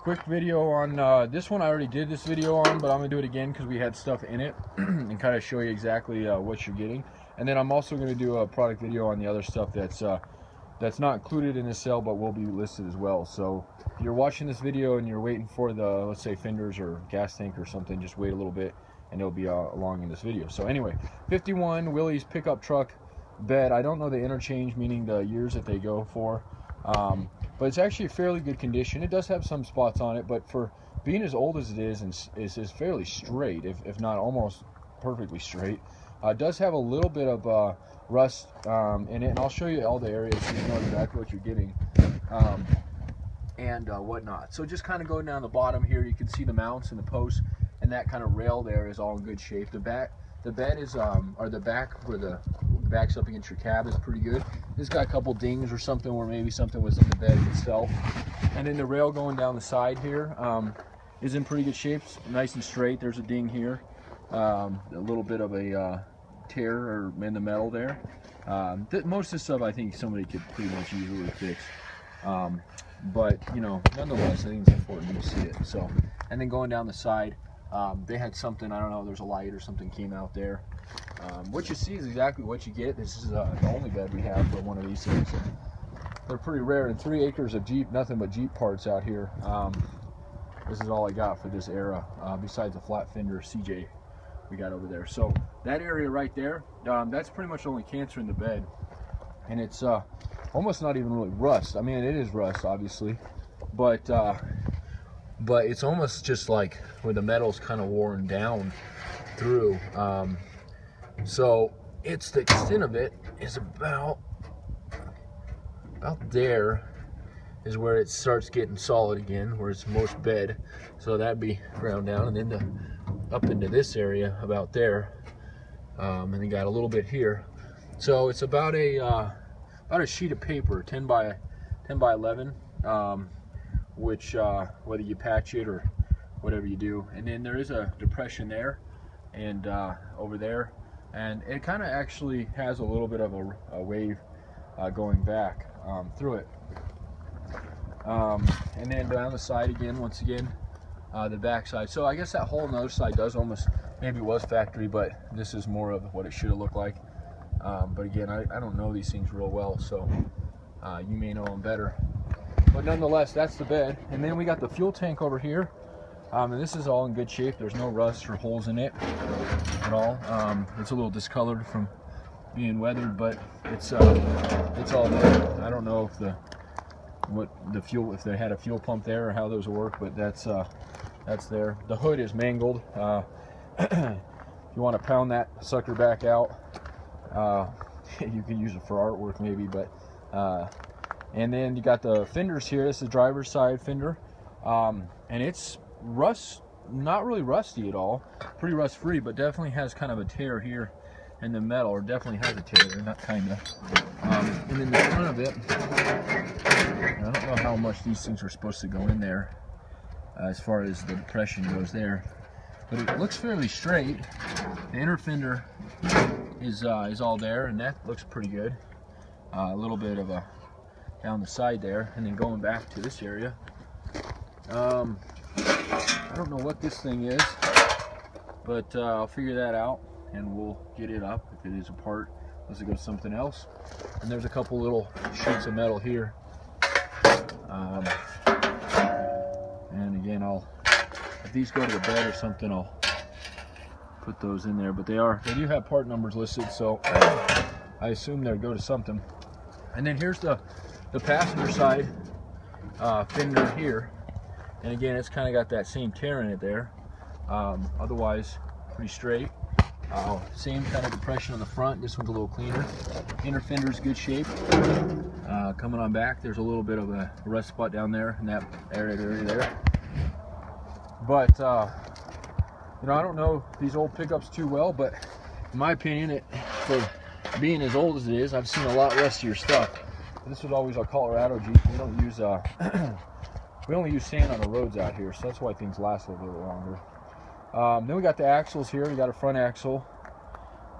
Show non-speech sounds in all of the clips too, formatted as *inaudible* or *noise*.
quick video on uh, this one. I already did this video on, but I'm gonna do it again because we had stuff in it *clears throat* and kind of show you exactly uh, what you're getting. And then I'm also gonna do a product video on the other stuff that's uh, that's not included in this sale, but will be listed as well. So if you're watching this video and you're waiting for the let's say fenders or gas tank or something, just wait a little bit and it'll be uh, along in this video. So anyway, 51 Willys pickup truck bed. I don't know the interchange, meaning the years that they go for. Um, but it's actually a fairly good condition. It does have some spots on it, but for being as old as it is and is, is fairly straight, if, if not almost perfectly straight, uh, it does have a little bit of uh, rust um, in it, and I'll show you all the areas so you know exactly what you're getting um, and uh, whatnot. So just kind of going down the bottom here, you can see the mounts and the posts, and that kind of rail there is all in good shape. The back, the bed is, um, or the back where the backs up against your cab is pretty good. It's got a couple dings or something where maybe something was in the bed itself. And then the rail going down the side here um, is in pretty good shape, It's nice and straight. There's a ding here, um, a little bit of a uh, tear or in the metal there. Um, th most of this stuff I think somebody could pretty much easily fix. Um, but you know, nonetheless, I think it's important to see it. So, and then going down the side, um, they had something I don't know. There's a light or something came out there. Um, what you see is exactly what you get. This is uh, the only bed we have for one of these things. And they're pretty rare. And three acres of Jeep, nothing but Jeep parts out here. Um, this is all I got for this era, uh, besides the flat fender CJ we got over there. So that area right there, um, that's pretty much only cancer in the bed. And it's uh, almost not even really rust. I mean, it is rust, obviously, but uh, but it's almost just like where the metal's kind of worn down through. Um, so it's the extent of it is about about there is where it starts getting solid again, where it's most bed. So that'd be ground down, and then the, up into this area about there, um, and then got a little bit here. So it's about a uh, about a sheet of paper, 10 by 10 by 11, um, which uh, whether you patch it or whatever you do, and then there is a depression there, and uh, over there, and it kind of actually has a little bit of a, a wave uh, going back um, through it. Um, and then down the side again, once again, uh, the back side. So I guess that whole other side does almost, maybe was factory, but this is more of what it should have looked like. Um, but again, I, I, don't know these things real well, so uh, you may know them better. But nonetheless, that's the bed. And then we got the fuel tank over here. Um, and this is all in good shape. There's no rust or holes in it at all. Um, it's a little discolored from being weathered, but it's uh, it's all there. I don't know if the what the fuel if they had a fuel pump there or how those work, but that's uh, that's there. The hood is mangled. Uh, *clears throat* if you want to pound that sucker back out, uh, *laughs* you can use it for artwork maybe. But uh, and then you got the fenders here. This is the driver's side fender, um, and it's rust, not really rusty at all. Pretty rust free, but definitely has kind of a tear here in the metal, or definitely has a tear, not kind of. Um, and then the front of it, I don't know how much these things are supposed to go in there uh, as far as the depression goes there, but it looks fairly straight. The inner fender is uh, is all there, and that looks pretty good. Uh, a little bit of a down the side there, and then going back to this area. Um, I don't know what this thing is, but uh, I'll figure that out and we'll get it up if it is a part unless it goes something else. And there's a couple little sheets of metal here. Um, and again, I'll if these go to the bed or something, I'll put those in there. But they are they do have part numbers listed, so *clears throat* I assume they'll go to something. And then here's the the passenger side uh, fender here. And again, it's kind of got that same tear in it there. Um, otherwise, pretty straight. Uh, same kind of depression on the front. This one's a little cleaner. Inner fender's good shape. Uh, coming on back, there's a little bit of a rust spot down there in that area, area there. But, uh, you know, I don't know these old pickups too well, but in my opinion, it, for being as old as it is, I've seen a lot rustier stuff. This was always our Colorado Jeep. We don't use, uh, *clears throat* we only use sand on the roads out here, so that's why things last a little bit longer. Um, then we got the axles here. We got a front axle.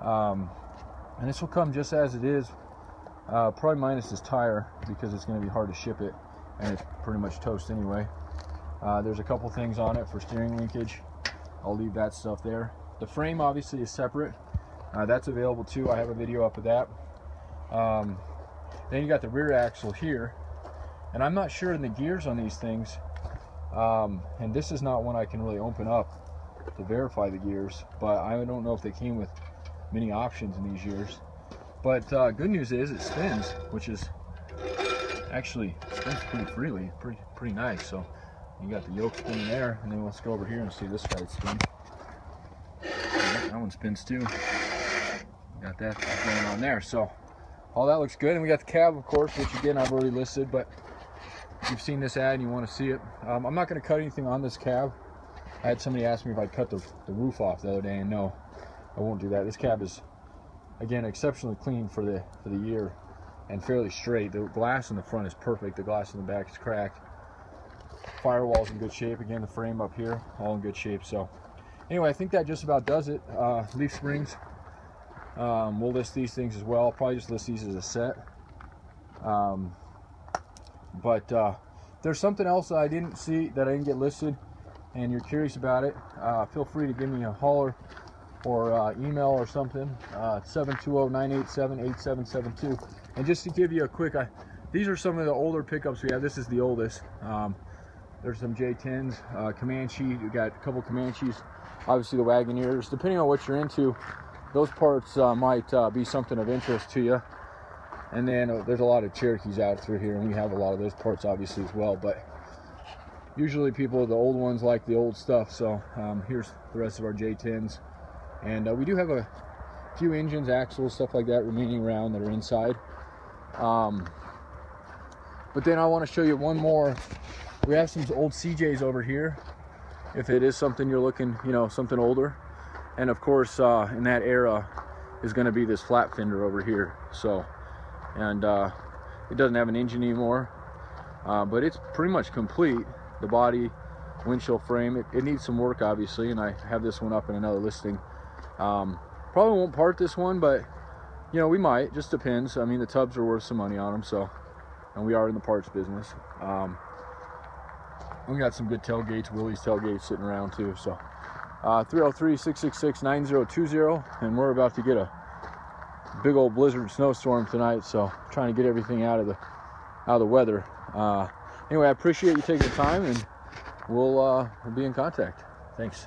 Um, and this will come just as it is, uh, probably minus this tire because it's going to be hard to ship it and it's pretty much toast anyway. Uh, there's a couple things on it for steering linkage. I'll leave that stuff there. The frame obviously is separate. Uh, that's available too. I have a video up of that. Um, then you got the rear axle here. And I'm not sure in the gears on these things. Um, and this is not one I can really open up to verify the gears. But I don't know if they came with many options in these years. But uh, good news is it spins, which is actually spins pretty freely, pretty pretty nice. So you got the yoke spinning there, and then let's go over here and see this guy spin. That one spins too. Got that going on there. So all that looks good. And we got the cab, of course, which again I've already listed, but you've seen this ad and you want to see it. Um, I'm not going to cut anything on this cab. I had somebody ask me if I'd cut the, the roof off the other day, and no, I won't do that. This cab is, again, exceptionally clean for the for the year and fairly straight. The glass in the front is perfect. The glass in the back is cracked. Firewall's in good shape. Again, the frame up here, all in good shape. So anyway, I think that just about does it. Uh, leaf springs. Um, we'll list these things as well. I'll probably just list these as a set. Um, but uh, there's something else that I didn't see that I didn't get listed and you're curious about it, uh, feel free to give me a holler or uh, email or something. Uh, 720-987-8772. And just to give you a quick, I, these are some of the older pickups we have. This is the oldest. Um, there's some J10s, uh, Comanche. You got a couple Comanches. Obviously the Wagoneers. Depending on what you're into, those parts uh, might uh, be something of interest to you. And then uh, there's a lot of Cherokees out through here, and we have a lot of those parts obviously as well. But usually people, the old ones, like the old stuff. So um, here's the rest of our J10s. And uh, we do have a few engines, axles, stuff like that remaining around that are inside. Um, but then I want to show you one more. We have some old CJs over here. If it is something you're looking, you know, something older. And of course, uh, in that era is going to be this flat fender over here. So, and uh, it doesn't have an engine anymore, uh, but it's pretty much complete. The body, windshield frame, it, it, needs some work obviously, and I have this one up in another listing. Um, probably won't part this one, but you know, we might, just depends. I mean, the tubs are worth some money on them, so, and we are in the parts business. Um, we got some good tailgates, Willys tailgates sitting around too, so. 303-666-9020, uh, and we're about to get a big old blizzard snowstorm tonight, so trying to get everything out of the out of the weather. Uh, anyway, I appreciate you taking the time, and we'll uh, we'll be in contact. Thanks.